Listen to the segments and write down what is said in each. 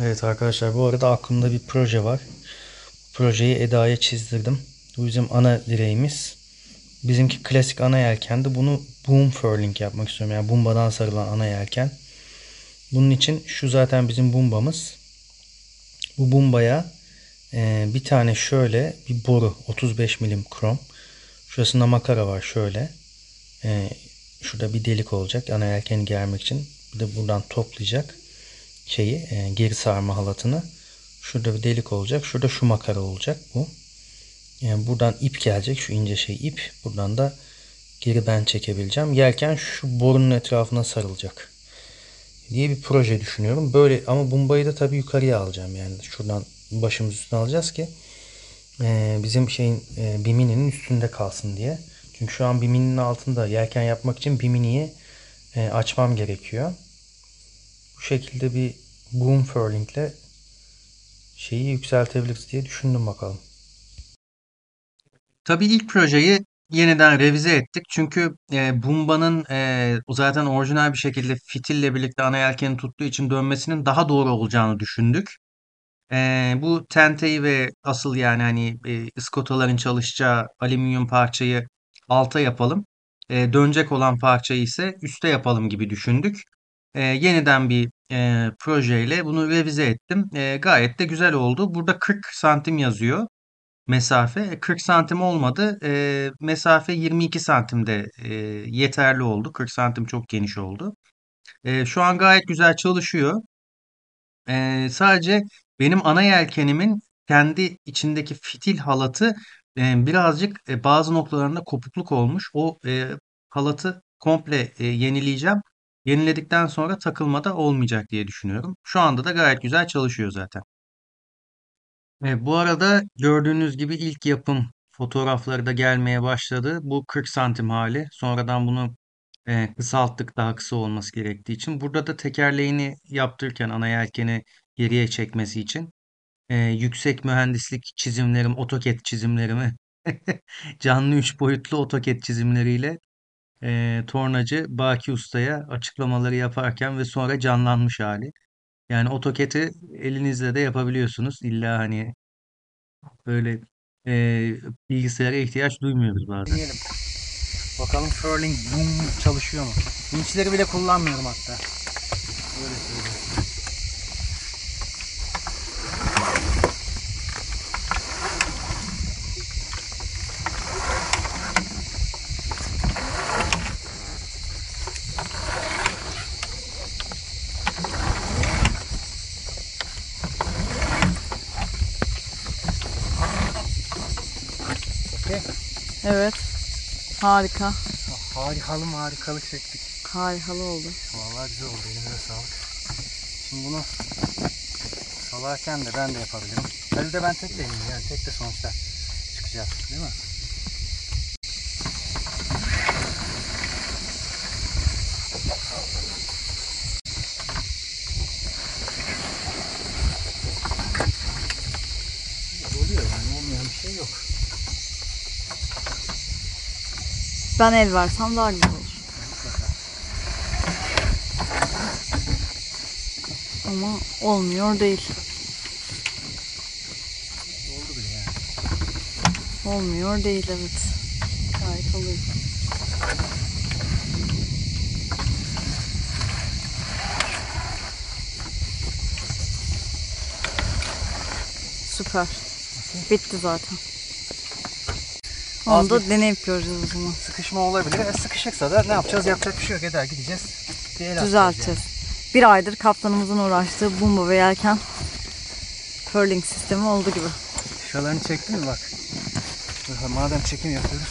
Evet arkadaşlar bu arada aklımda bir proje var. Projeyi Eda'ya çizdirdim. Bu bizim ana direğimiz. Bizimki klasik ana yelkendi. Bunu boom furling yapmak istiyorum. Yani bumbadan sarılan ana yelken. Bunun için şu zaten bizim bumbamız. Bu bumbaya e, bir tane şöyle bir boru 35 milim krom. Şurasında makara var şöyle. E, şurada bir delik olacak ana yelkeni germek için. Bir de buradan toplayacak şeyi e, geri sarma halatını. Şurada bir delik olacak. Şurada şu makara olacak bu. Yani buradan ip gelecek. Şu ince şey ip. Buradan da geri ben çekebileceğim. Yelken şu borunun etrafına sarılacak. Diye bir proje düşünüyorum. Böyle ama bombayı da tabii yukarıya alacağım. Yani şuradan başımız üstüne alacağız ki e, bizim şeyin e, bimininin üstünde kalsın diye. Çünkü şu an biminin altında yelken yapmak için biminiyi e, açmam gerekiyor. Bu şekilde bir boom furling ile şeyi yükseltebiliriz diye düşündüm bakalım. Tabii ilk projeyi yeniden revize ettik. Çünkü e, Bumba'nın e, zaten orijinal bir şekilde fitille birlikte ana yelkeni tuttuğu için dönmesinin daha doğru olacağını düşündük. E, bu tenteyi ve asıl yani hani e, ıskotaların çalışacağı alüminyum parçayı alta yapalım. E, dönecek olan parçayı ise üste yapalım gibi düşündük. E, yeniden bir e, projeyle bunu revize ettim. E, gayet de güzel oldu. Burada 40 santim yazıyor mesafe. 40 santim olmadı. E, mesafe 22 santimde e, yeterli oldu. 40 santim çok geniş oldu. E, şu an gayet güzel çalışıyor. E, sadece benim ana yelkenimin kendi içindeki fitil halatı e, birazcık e, bazı noktalarında kopukluk olmuş. O e, halatı komple e, yenileyeceğim. Yeniledikten sonra takılmada olmayacak diye düşünüyorum. Şu anda da gayet güzel çalışıyor zaten. E, bu arada gördüğünüz gibi ilk yapım fotoğrafları da gelmeye başladı. Bu 40 santim hali. Sonradan bunu e, kısalttık daha kısa olması gerektiği için. Burada da tekerleğini yaptırırken ana yelkeni geriye çekmesi için e, yüksek mühendislik çizimlerim, AutoCAD çizimlerimi canlı 3 boyutlu AutoCAD çizimleriyle e, tornacı Baki Usta'ya açıklamaları yaparken ve sonra canlanmış hali. Yani AutoCAD'i elinizle de yapabiliyorsunuz. İlla hani böyle e, bilgisayara ihtiyaç duymuyoruz bazen. Deneyelim. Bakalım furling boom çalışıyor mu? Vinçleri bile kullanmıyorum hatta. Böyle söyleyeyim. Evet. Harika. Harikalı harikalı çektik. Harikalı oldu. Vallahi güzel oldu. Elinize sağlık. Şimdi bunu salarken de ben de yapabilirim. Tabii de ben tek de yani tek de sonuçta çıkacağız değil mi? Oluyor yani olmayan bir şey yok. Ben el versem daha güzel olur. Ama olmuyor değil. Olmuyor değil evet. Gayet oluyor. Süper. Bitti zaten. Onu Az da deneyip göreceğiz o zaman. Sıkışma olabilir. E, sıkışıksa da ne yapacağız? Yapacak bir şey yok. Eder gideceğiz. Bir el Düzelteceğiz. Bir aydır kaptanımızın uğraştığı bumba ve yelken curling sistemi oldu gibi. Şuralarını çektin mi bak. Madem çekim yapıyoruz.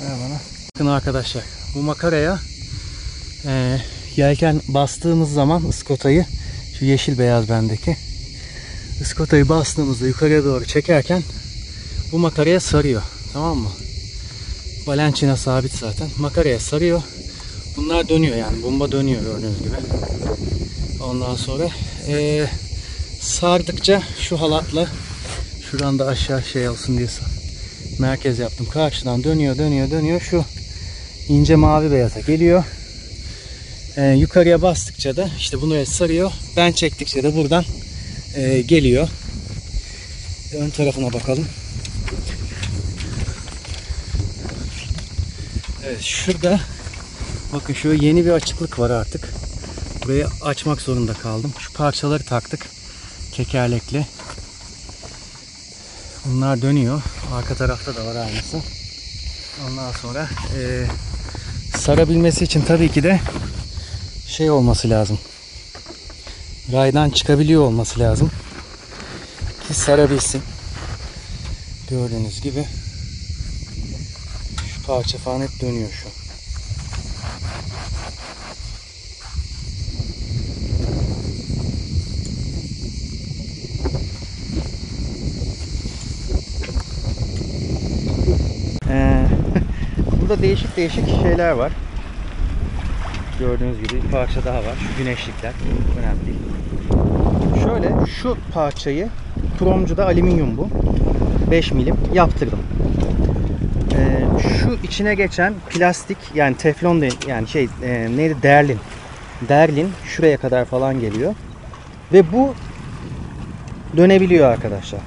Ver bana. Bakın arkadaşlar bu makaraya e, yelken bastığımız zaman ıskotayı şu yeşil beyaz bendeki ıskotayı bastığımızda yukarıya doğru çekerken bu makaraya sarıyor. Tamam mı? Balençina sabit zaten. Makaraya sarıyor. Bunlar dönüyor yani. Bomba dönüyor gördüğünüz gibi. Ondan sonra eee, sardıkça şu halatla şuradan da aşağı şey olsun diye merkez yaptım. Karşıdan dönüyor dönüyor dönüyor. Şu ince mavi beyaza geliyor. Ee, yukarıya bastıkça da işte bunu sarıyor. Ben çektikçe de buradan e, geliyor. Ön tarafına bakalım. Evet şurada bakın şu yeni bir açıklık var artık. Burayı açmak zorunda kaldım. Şu parçaları taktık. Tekerlekli. Bunlar dönüyor. Arka tarafta da var aynısı. Ondan sonra e, sarabilmesi için tabii ki de şey olması lazım. Raydan çıkabiliyor olması lazım. Ki sarabilsin. Gördüğünüz gibi parça falan hep dönüyor şu. Ee, burada değişik değişik şeyler var. Gördüğünüz gibi bir parça daha var. Şu güneşlikler. Önemli değil. Şöyle şu parçayı kromcuda alüminyum bu. 5 milim yaptırdım. Şu içine geçen plastik yani teflon değil yani şey e, neydi derlin. Derlin şuraya kadar falan geliyor. Ve bu dönebiliyor arkadaşlar.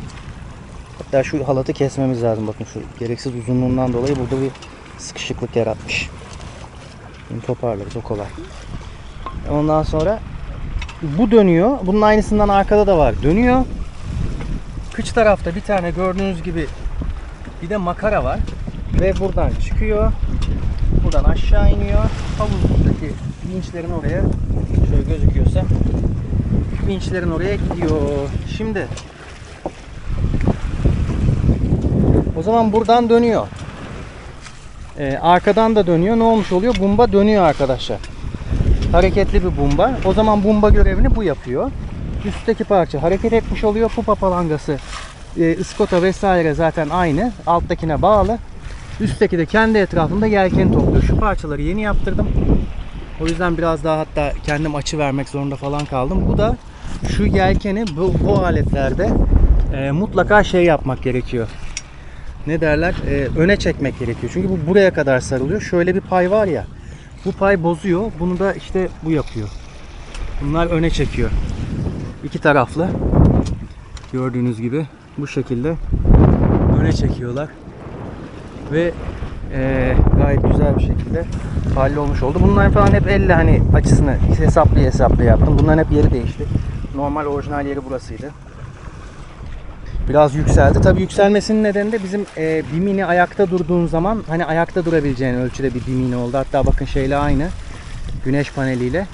Hatta şu halatı kesmemiz lazım. Bakın şu gereksiz uzunluğundan dolayı burada bir sıkışıklık yaratmış. Şimdi toparlarız o kolay. Ondan sonra bu dönüyor. Bunun aynısından arkada da var. Dönüyor. Kıç tarafta bir tane gördüğünüz gibi bir de makara var. Ve buradan çıkıyor. Buradan aşağı iniyor. Havuzdaki vinçlerin oraya şöyle gözüküyorsa vinçlerin oraya gidiyor. Şimdi o zaman buradan dönüyor. Ee, arkadan da dönüyor. Ne olmuş oluyor? Bumba dönüyor arkadaşlar. Hareketli bir bumba. O zaman bumba görevini bu yapıyor. Üstteki parça hareket etmiş oluyor. Pupa palangası, e, ıskota vesaire zaten aynı. Alttakine bağlı. Üstteki de kendi etrafında yelkeni topluyor. Şu parçaları yeni yaptırdım. O yüzden biraz daha hatta kendim açı vermek zorunda falan kaldım. Bu da şu yelkeni bu, bu aletlerde e, mutlaka şey yapmak gerekiyor. Ne derler? E, öne çekmek gerekiyor. Çünkü bu buraya kadar sarılıyor. Şöyle bir pay var ya. Bu pay bozuyor. Bunu da işte bu yapıyor. Bunlar öne çekiyor. İki taraflı. Gördüğünüz gibi bu şekilde öne çekiyorlar. Ve e, gayet güzel bir şekilde hallolmuş oldu. Bunlar falan hep elle hani açısını hesaplı hesaplı yaptım. Bunların hep yeri değişti. Normal orijinal yeri burasıydı. Biraz yükseldi. Tabii yükselmesinin nedeni de bizim e, bimini ayakta durduğun zaman hani ayakta durabileceğin ölçüde bir bimini oldu. Hatta bakın şeyle aynı. Güneş paneliyle.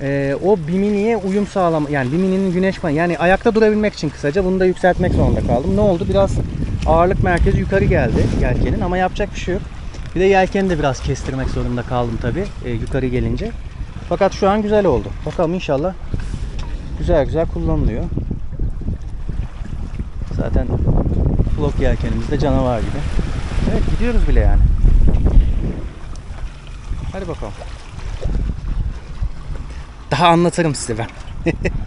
E, o biminiye uyum sağlama yani biminin güneş paneli yani ayakta durabilmek için kısaca bunu da yükseltmek zorunda kaldım. Ne oldu? Biraz ağırlık merkezi yukarı geldi yelkenin ama yapacak bir şey yok. Bir de yelkeni de biraz kestirmek zorunda kaldım tabii e, yukarı gelince. Fakat şu an güzel oldu. Bakalım inşallah güzel güzel kullanılıyor. Zaten flok yelkenimiz de canavar gibi. Evet gidiyoruz bile yani. Hadi bakalım. Daha anlatırım size ben.